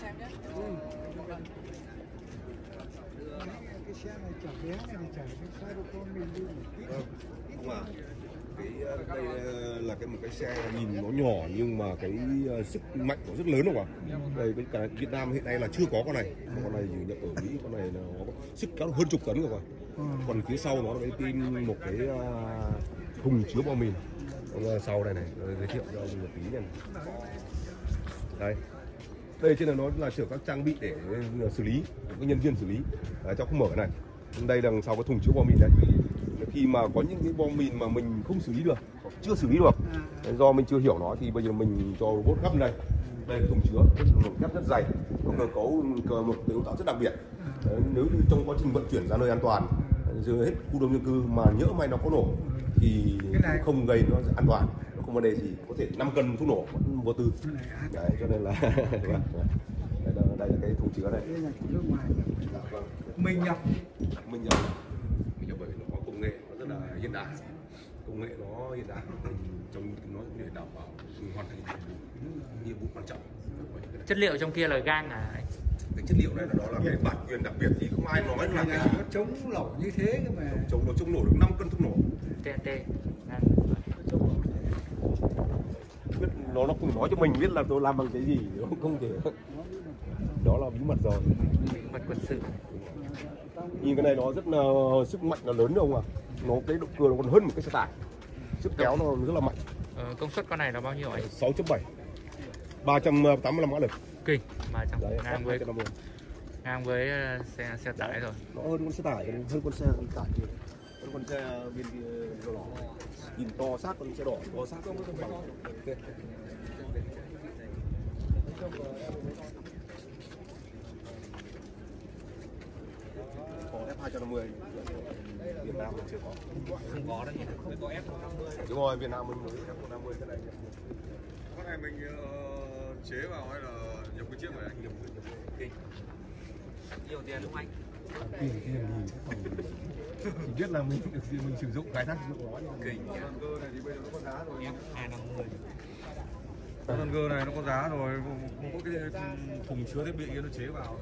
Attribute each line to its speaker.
Speaker 1: xem nhé
Speaker 2: cái xe này chở bé này thì chở cái xe của con mình đi
Speaker 3: Vâng, không à cái đây là cái một cái xe nhìn nó nhỏ nhưng mà cái sức mạnh nó rất lớn đúng không ạ đây cái cả Việt Nam hiện nay là chưa có con này con này chỉ nhập ở Mỹ con này là nó có sức kéo hơn chục tấn rồi ạ còn phía sau nó là cái tin một cái thùng chứa bom mìn Còn, sau đây này giới thiệu cho ông một tí này đây đây trên này nó là sửa các trang bị để ờ, xử lý các nhân viên xử lý. Đấy, cho không mở cái này. Đây đằng sau cái thùng chứa bom mìn đấy. Khi mà có những cái bom mìn mà mình không xử lý được chưa xử lý được Đấy, do mình chưa hiểu nó thì bây giờ mình cho robot gấp này. Đây là thùng chứa một thép rất dày. Có cơ cấu cơ một cấu tạo rất đặc biệt. Nếu như trong quá trình vận chuyển ra nơi an toàn dưới hết khu đông dân cư mà nhỡ may nó có nổ thì không gây nó an toàn không vấn đề gì có thể 5 cân thuốc nổ vẫn vô tư. Đấy cho nên là đây, là, đây là cái thùng chứa này.
Speaker 2: Mình nhập.
Speaker 3: Mình nhờ mình nhờ bởi vì nó có công nghệ nó rất là hiện đại. Công nghệ nó hiện đại. Trong nó để đảm bảo hoàn thành nhiệm vụ quan trọng.
Speaker 1: Chất liệu trong kia là gang à?
Speaker 3: Cái chất liệu này là đó là cái bản quyền đặc biệt thì không ai nói là cái
Speaker 2: nó chống nổ như thế mà.
Speaker 3: chống nó chống nổ được 5 cân thuốc nổ.
Speaker 1: TNT
Speaker 3: nó nó không nói cho mình biết là tôi làm bằng cái gì. Nó không thể đó là bí mật rồi.
Speaker 1: Bí mật quân sự
Speaker 3: nhìn cái này nó rất là sức mạnh nó lớn không à nó cái động cơ nó còn hơn một cái xe tải. Sức kéo nó rất là mạnh.
Speaker 1: Ờ, công suất con này là bao nhiêu anh
Speaker 3: 6.7 385 mã lực.
Speaker 1: Kinh mà trong
Speaker 3: đấy
Speaker 1: ngang với
Speaker 3: 250.
Speaker 1: ngang với ờ, xe xe tải rồi.
Speaker 3: Nó hơn con xe tải hơn con xe tải. kia hơn con xe bên kia đỏ nhìn to sát con xe đỏ to sát không có bằng Ok. có F250 Việt Nam chưa có.
Speaker 1: Không có đâu nhỉ có ép
Speaker 3: đúng rồi Việt Nam mình mới F150 cái này.
Speaker 4: Con này mình ờ, chế vào hay là nhập cái chiếc này anh? Nhập
Speaker 1: kinh nhiều tiền đúng không anh?
Speaker 3: Tiền tiền gì chỉ biết là mình được mình sử dụng khai thác sử dụng nó
Speaker 1: kinh nhá.
Speaker 4: Thần cơ này thì bây giờ nó có giá rồi.
Speaker 1: Hai năm mươi
Speaker 4: Thần cơ này nó có giá rồi. Không có cái thùng chứa thiết bị kia nó chế vào